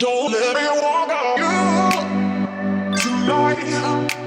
Don't let me walk on you tonight.